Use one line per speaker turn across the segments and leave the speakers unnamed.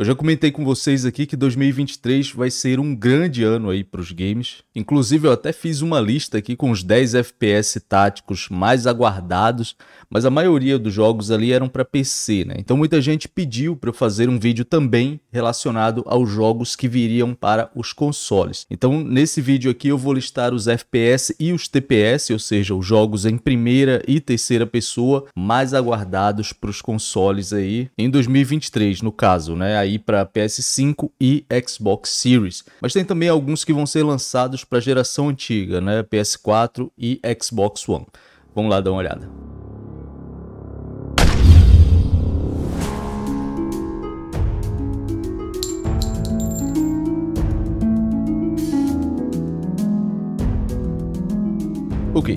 Eu já comentei com vocês aqui que 2023 vai ser um grande ano aí para os games. Inclusive eu até fiz uma lista aqui com os 10 FPS táticos mais aguardados, mas a maioria dos jogos ali eram para PC, né? Então muita gente pediu para eu fazer um vídeo também relacionado aos jogos que viriam para os consoles. Então nesse vídeo aqui eu vou listar os FPS e os TPS, ou seja, os jogos em primeira e terceira pessoa mais aguardados para os consoles aí em 2023, no caso, né? Aí para PS5 e Xbox Series. Mas tem também alguns que vão ser lançados para a geração antiga, né? PS4 e Xbox One. Vamos lá dar uma olhada. Ok,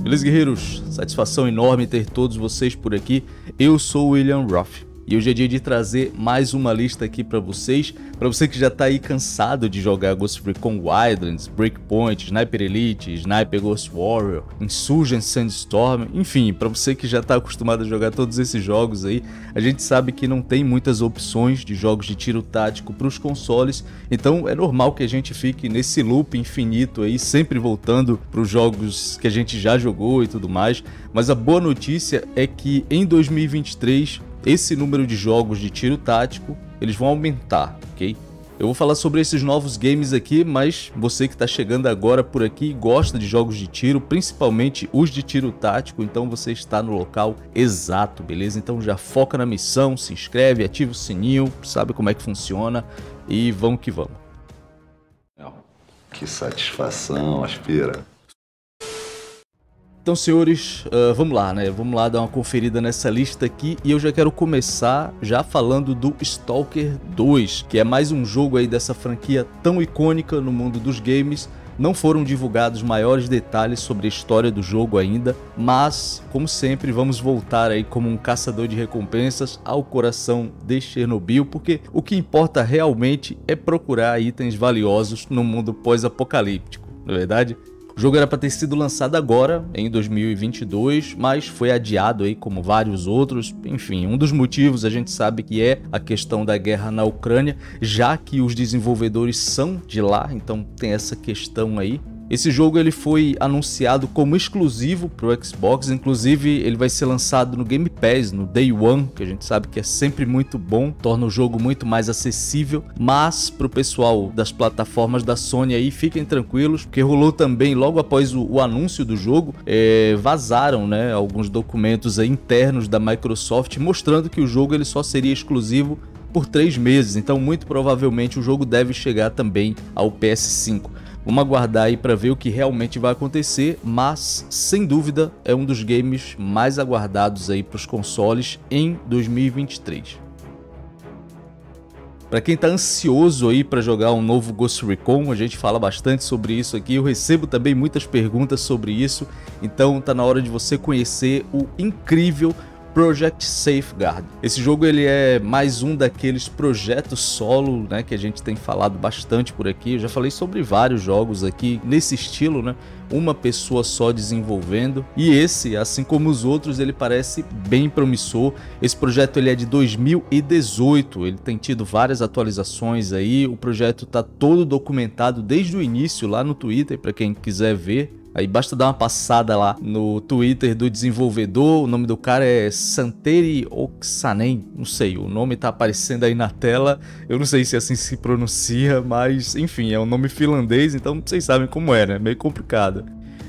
beleza guerreiros? Satisfação enorme ter todos vocês por aqui. Eu sou William Ruff e hoje é dia de trazer mais uma lista aqui para vocês, para você que já tá aí cansado de jogar Ghost Recon Wildlands, Breakpoint, Sniper Elite, Sniper Ghost Warrior, Insurgent Sandstorm, enfim, para você que já tá acostumado a jogar todos esses jogos aí, a gente sabe que não tem muitas opções de jogos de tiro tático para os consoles, então é normal que a gente fique nesse loop infinito aí, sempre voltando para os jogos que a gente já jogou e tudo mais, mas a boa notícia é que em 2023 esse número de jogos de tiro tático, eles vão aumentar, ok? Eu vou falar sobre esses novos games aqui, mas você que está chegando agora por aqui e gosta de jogos de tiro, principalmente os de tiro tático, então você está no local exato, beleza? Então já foca na missão, se inscreve, ativa o sininho, sabe como é que funciona e vamos que vamos.
Que satisfação, aspira.
Então, senhores, uh, vamos lá, né? Vamos lá dar uma conferida nessa lista aqui e eu já quero começar já falando do Stalker 2, que é mais um jogo aí dessa franquia tão icônica no mundo dos games. Não foram divulgados maiores detalhes sobre a história do jogo ainda, mas, como sempre, vamos voltar aí como um caçador de recompensas ao coração de Chernobyl, porque o que importa realmente é procurar itens valiosos no mundo pós-apocalíptico, não é verdade? O jogo era para ter sido lançado agora, em 2022, mas foi adiado aí como vários outros. Enfim, um dos motivos a gente sabe que é a questão da guerra na Ucrânia, já que os desenvolvedores são de lá, então tem essa questão aí. Esse jogo ele foi anunciado como exclusivo para o Xbox, inclusive ele vai ser lançado no Game Pass no Day One, que a gente sabe que é sempre muito bom, torna o jogo muito mais acessível, mas para o pessoal das plataformas da Sony aí, fiquem tranquilos, porque rolou também logo após o, o anúncio do jogo, é, vazaram né, alguns documentos internos da Microsoft mostrando que o jogo ele só seria exclusivo por três meses, então muito provavelmente o jogo deve chegar também ao PS5. Vamos aguardar aí para ver o que realmente vai acontecer, mas sem dúvida é um dos games mais aguardados aí para os consoles em 2023. Para quem está ansioso aí para jogar um novo Ghost Recon, a gente fala bastante sobre isso aqui. Eu recebo também muitas perguntas sobre isso, então tá na hora de você conhecer o incrível Project Safeguard. Esse jogo ele é mais um daqueles projetos solo, né, que a gente tem falado bastante por aqui. Eu já falei sobre vários jogos aqui nesse estilo, né? Uma pessoa só desenvolvendo. E esse, assim como os outros, ele parece bem promissor. Esse projeto ele é de 2018, ele tem tido várias atualizações aí. O projeto está todo documentado desde o início lá no Twitter para quem quiser ver. Aí basta dar uma passada lá no Twitter do desenvolvedor. O nome do cara é Santeri Oksanen. Não sei, o nome tá aparecendo aí na tela. Eu não sei se assim se pronuncia, mas enfim, é um nome finlandês, então vocês sabem como é, né? Meio complicado.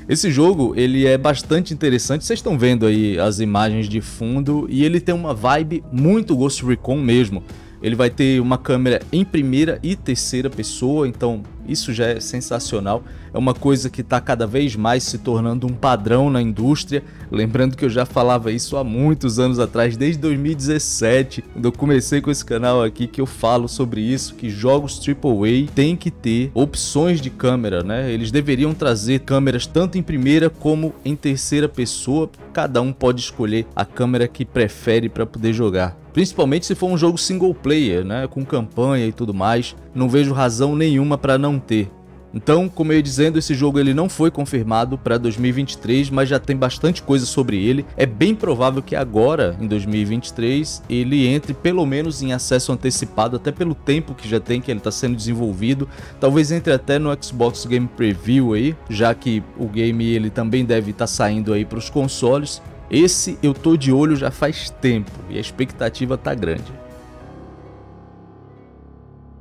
Esse jogo, ele é bastante interessante. Vocês estão vendo aí as imagens de fundo e ele tem uma vibe muito Ghost Recon mesmo. Ele vai ter uma câmera em primeira e terceira pessoa, então isso já é sensacional. É uma coisa que está cada vez mais se tornando um padrão na indústria. Lembrando que eu já falava isso há muitos anos atrás, desde 2017, quando eu comecei com esse canal aqui, que eu falo sobre isso, que jogos AAA têm que ter opções de câmera, né? Eles deveriam trazer câmeras tanto em primeira como em terceira pessoa. Cada um pode escolher a câmera que prefere para poder jogar. Principalmente se for um jogo single player, né, com campanha e tudo mais, não vejo razão nenhuma para não ter. Então, como eu ia dizendo, esse jogo ele não foi confirmado para 2023, mas já tem bastante coisa sobre ele. É bem provável que agora, em 2023, ele entre pelo menos em acesso antecipado, até pelo tempo que já tem que ele está sendo desenvolvido. Talvez entre até no Xbox Game Preview aí, já que o game ele também deve estar tá saindo aí para os consoles. Esse eu tô de olho já faz tempo e a expectativa tá grande.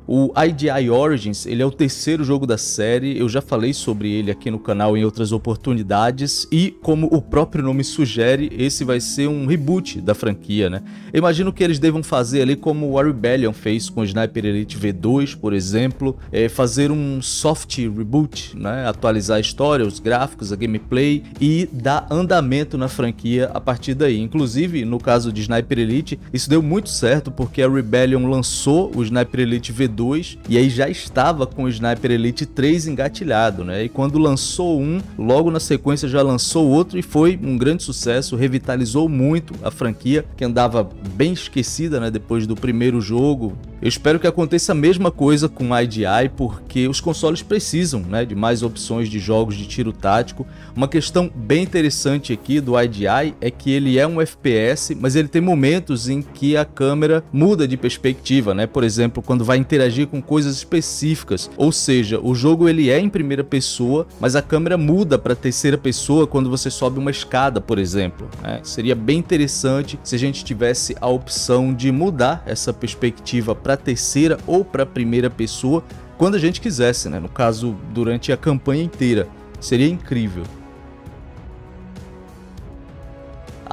O IDI Origins, ele é o terceiro jogo da série, eu já falei sobre ele aqui no canal em outras oportunidades e como o próprio nome sugere, esse vai ser um reboot da franquia, né? Imagino que eles devam fazer ali como a Rebellion fez com o Sniper Elite V2, por exemplo, é fazer um soft reboot, né? Atualizar a história, os gráficos, a gameplay e dar andamento na franquia a partir daí. Inclusive, no caso de Sniper Elite, isso deu muito certo porque a Rebellion lançou o Sniper Elite V2 2 e aí já estava com o Sniper Elite 3 engatilhado, né? E quando lançou um, logo na sequência já lançou outro e foi um grande sucesso, revitalizou muito a franquia que andava bem esquecida, né, depois do primeiro jogo. Eu espero que aconteça a mesma coisa com o IDI, porque os consoles precisam, né, de mais opções de jogos de tiro tático. Uma questão bem interessante aqui do IDI é que ele é um FPS, mas ele tem momentos em que a câmera muda de perspectiva, né? Por exemplo, quando vai interagir interagir com coisas específicas. Ou seja, o jogo ele é em primeira pessoa, mas a câmera muda para terceira pessoa quando você sobe uma escada, por exemplo. Né? Seria bem interessante se a gente tivesse a opção de mudar essa perspectiva para terceira ou para primeira pessoa quando a gente quisesse, né? no caso, durante a campanha inteira. Seria incrível.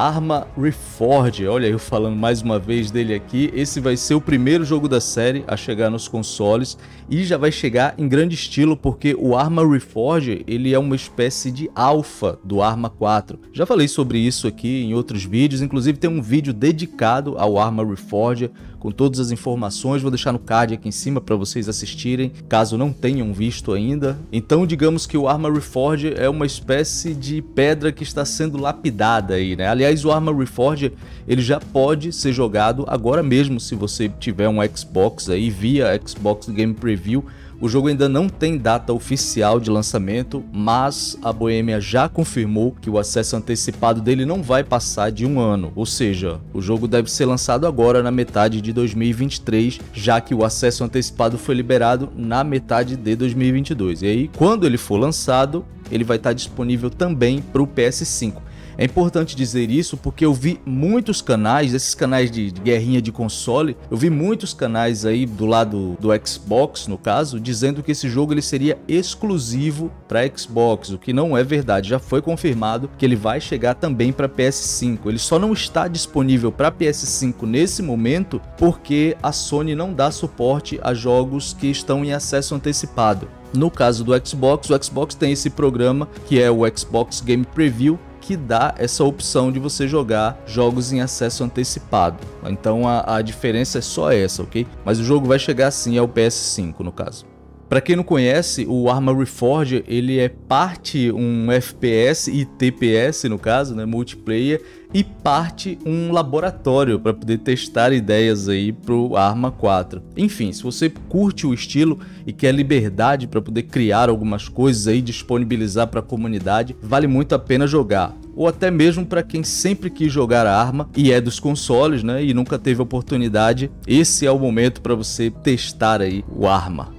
Arma Reforged, olha eu falando mais uma vez dele aqui, esse vai ser o primeiro jogo da série a chegar nos consoles e já vai chegar em grande estilo porque o Arma Reforged ele é uma espécie de alfa do Arma 4. Já falei sobre isso aqui em outros vídeos, inclusive tem um vídeo dedicado ao Arma Reforged com todas as informações, vou deixar no card aqui em cima para vocês assistirem, caso não tenham visto ainda. Então digamos que o Arma Reforged é uma espécie de pedra que está sendo lapidada aí, né? Aliás, o Arma Reforged ele já pode ser jogado agora mesmo se você tiver um Xbox aí via Xbox Game Preview. O jogo ainda não tem data oficial de lançamento, mas a Boêmia já confirmou que o acesso antecipado dele não vai passar de um ano, ou seja, o jogo deve ser lançado agora na metade de 2023, já que o acesso antecipado foi liberado na metade de 2022. E aí, quando ele for lançado, ele vai estar disponível também para o PS5. É importante dizer isso porque eu vi muitos canais, esses canais de, de guerrinha de console, eu vi muitos canais aí do lado do Xbox, no caso, dizendo que esse jogo ele seria exclusivo para Xbox, o que não é verdade. Já foi confirmado que ele vai chegar também para PS5. Ele só não está disponível para PS5 nesse momento porque a Sony não dá suporte a jogos que estão em acesso antecipado. No caso do Xbox, o Xbox tem esse programa que é o Xbox Game Preview, que dá essa opção de você jogar jogos em acesso antecipado. Então a, a diferença é só essa, ok? Mas o jogo vai chegar sim ao PS5 no caso. Para quem não conhece, o Arma Reforged ele é parte um FPS e TPS no caso, né, multiplayer, e parte um laboratório para poder testar ideias aí pro Arma 4. Enfim, se você curte o estilo e quer liberdade para poder criar algumas coisas aí, disponibilizar para a comunidade, vale muito a pena jogar ou até mesmo para quem sempre quis jogar arma e é dos consoles, né, e nunca teve oportunidade, esse é o momento para você testar aí o arma.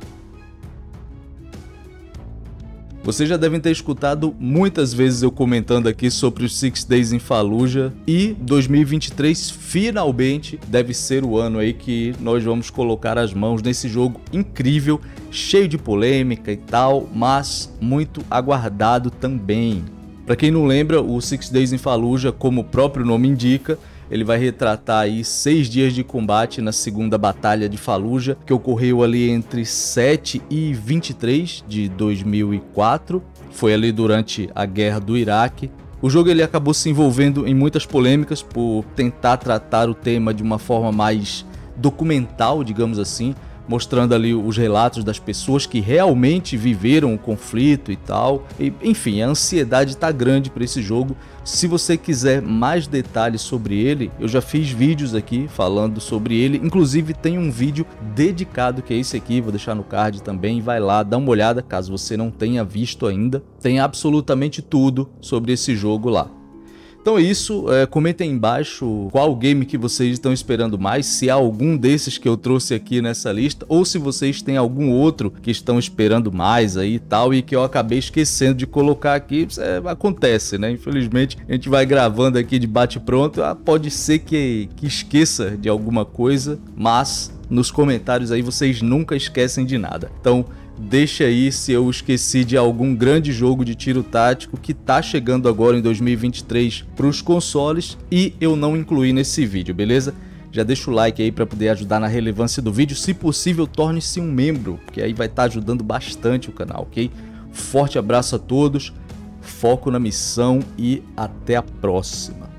Vocês já devem ter escutado muitas vezes eu comentando aqui sobre os Six Days em Fallujah e 2023 finalmente deve ser o ano aí que nós vamos colocar as mãos nesse jogo incrível, cheio de polêmica e tal, mas muito aguardado também. Para quem não lembra, o Six Days em Fallujah, como o próprio nome indica, ele vai retratar aí seis dias de combate na segunda batalha de Fallujah, que ocorreu ali entre 7 e 23 de 2004. Foi ali durante a guerra do Iraque. O jogo ele acabou se envolvendo em muitas polêmicas por tentar tratar o tema de uma forma mais documental, digamos assim, mostrando ali os relatos das pessoas que realmente viveram o conflito e tal. E, enfim, a ansiedade tá grande para esse jogo. Se você quiser mais detalhes sobre ele, eu já fiz vídeos aqui falando sobre ele. Inclusive tem um vídeo dedicado que é esse aqui, vou deixar no card também. Vai lá, dá uma olhada caso você não tenha visto ainda. Tem absolutamente tudo sobre esse jogo lá. Então é isso, é, comentem embaixo qual game que vocês estão esperando mais, se há algum desses que eu trouxe aqui nessa lista, ou se vocês têm algum outro que estão esperando mais aí e tal, e que eu acabei esquecendo de colocar aqui, é, acontece, né? Infelizmente a gente vai gravando aqui de bate pronto, ah, pode ser que, que esqueça de alguma coisa, mas nos comentários aí vocês nunca esquecem de nada. Então Deixa aí se eu esqueci de algum grande jogo de tiro tático que tá chegando agora em 2023 para os consoles e eu não incluí nesse vídeo, beleza? Já deixa o like aí para poder ajudar na relevância do vídeo. Se possível, torne-se um membro, porque aí vai estar tá ajudando bastante o canal, ok? Forte abraço a todos, foco na missão e até a próxima.